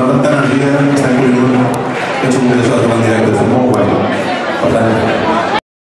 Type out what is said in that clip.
No tanta energia, estem curiosos, que és un vídeo de en directe, és molt guai. Per tant,